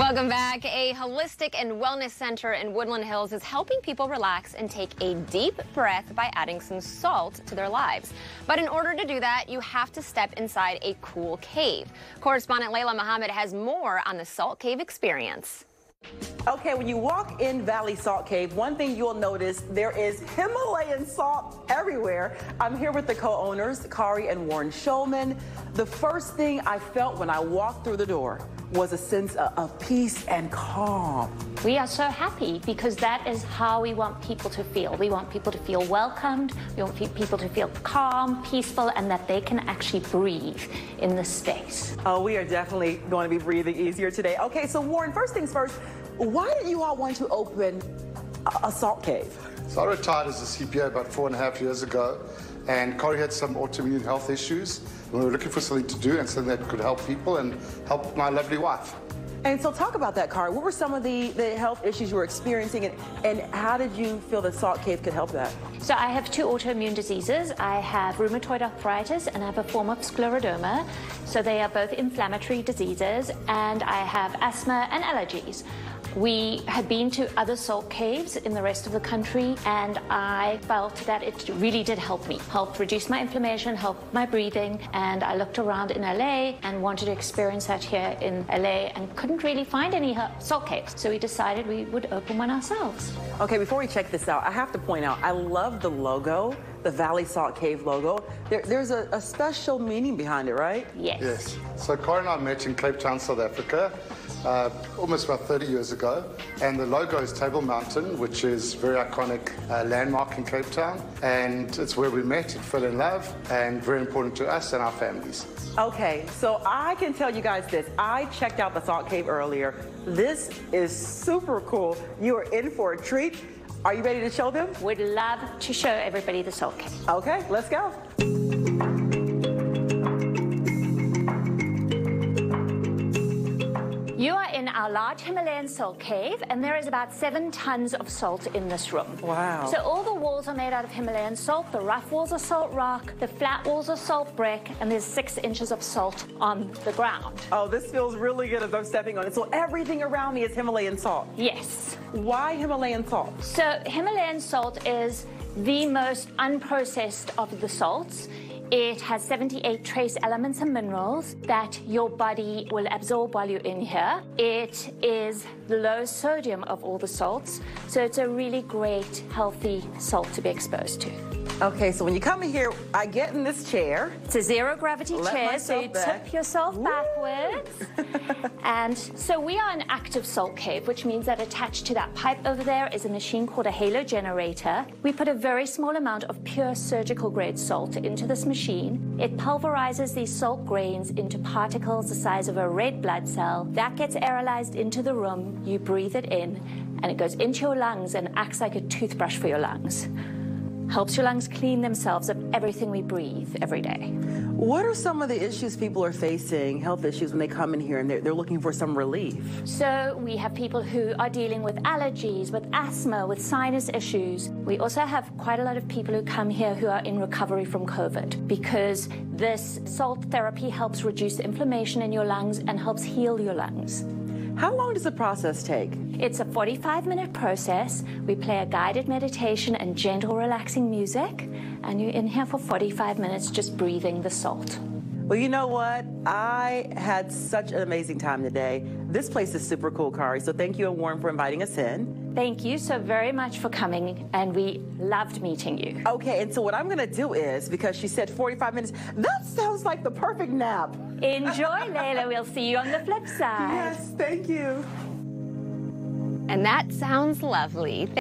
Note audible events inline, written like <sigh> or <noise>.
Welcome back. A holistic and wellness center in Woodland Hills is helping people relax and take a deep breath by adding some salt to their lives. But in order to do that, you have to step inside a cool cave. Correspondent Laila Muhammad has more on the Salt Cave experience. Okay, when you walk in Valley Salt Cave, one thing you'll notice there is Himalayan salt everywhere. I'm here with the co-owners, Kari and Warren Shulman. The first thing I felt when I walked through the door was a sense of, of, peace and calm. We are so happy because that is how we want people to feel. We want people to feel welcomed, we want people to feel calm, peaceful, and that they can actually breathe in the space. Oh, we are definitely going to be breathing easier today. Okay, so Warren, first things first, why did you all want to open a, a salt cave? So I retired as a CPA about four and a half years ago, and Kari had some autoimmune health issues. We were looking for something to do and something that could help people and help my lovely wife. And so talk about that, Kari. What were some of the, the health issues you were experiencing and, and how did you feel that Salt Cave could help that? So I have two autoimmune diseases. I have rheumatoid arthritis and I have a form of scleroderma. So they are both inflammatory diseases and I have asthma and allergies. We had been to other salt caves in the rest of the country, and I felt that it really did help me, helped reduce my inflammation, help my breathing. And I looked around in LA and wanted to experience that here in LA and couldn't really find any salt caves. So we decided we would open one ourselves. Okay, before we check this out, I have to point out, I love the logo the Valley Salt Cave logo. There, there's a, a, special meaning behind it, right? Yes. Yes. So Kari and I met in Cape Town, South Africa, uh, almost about 30 years ago. And the logo is Table Mountain, which is very iconic uh, landmark in Cape Town. And it's where we met and fell in love and very important to us and our families. Okay, so I can tell you guys this. I checked out the Salt Cave earlier. This is super cool. You are in for a treat. Are you ready to show them? We'd love to show everybody the Salt Cave. Okay, let's go. You are in our large Himalayan salt cave, and there is about seven tons of salt in this room. Wow. So all the walls are made out of Himalayan salt. The rough walls are salt rock. The flat walls are salt brick, and there's six inches of salt on the ground. Oh, this feels really good as I'm stepping on it. So everything around me is Himalayan salt? Yes. Why Himalayan salt? So Himalayan salt is the most unprocessed of the salts. It has 78 trace elements and minerals that your body will absorb while you're in here. It is the lowest sodium of all the salts, so it's a really great, healthy salt to be exposed to. Okay, so when you come in here, I get in this chair. It's a zero gravity Let chair, so you back. tip yourself Woo. backwards. <laughs> and so we are an active salt cave, which means that attached to that pipe over there is a machine called a halo generator. We put a very small amount of pure surgical grade salt into this machine. It pulverizes these salt grains into particles the size of a red blood cell. That gets aerolized into the room. You breathe it in, and it goes into your lungs and acts like a toothbrush for your lungs helps your lungs clean themselves of everything we breathe every day. What are some of the issues people are facing, health issues, when they come in here and they're, they're, looking for some relief? So we have people who are dealing with allergies, with asthma, with sinus issues. We also have quite a lot of people who come here who are in recovery from COVID because this salt therapy helps reduce inflammation in your lungs and helps heal your lungs. How long does the process take? It's a 45 minute process. We play a guided meditation and gentle, relaxing music, and you're in here for 45 minutes just breathing the salt. Well, you know what? I had such an amazing time today. This place is super cool, Kari. So thank you and Warren for inviting us in. Thank you so very much for coming, and we loved meeting you. Okay, and so what I'm going to do is, because she said 45 minutes, that sounds like the perfect nap. Enjoy, <laughs> Laila. We'll see you on the flip side. Yes, thank you. And that sounds lovely.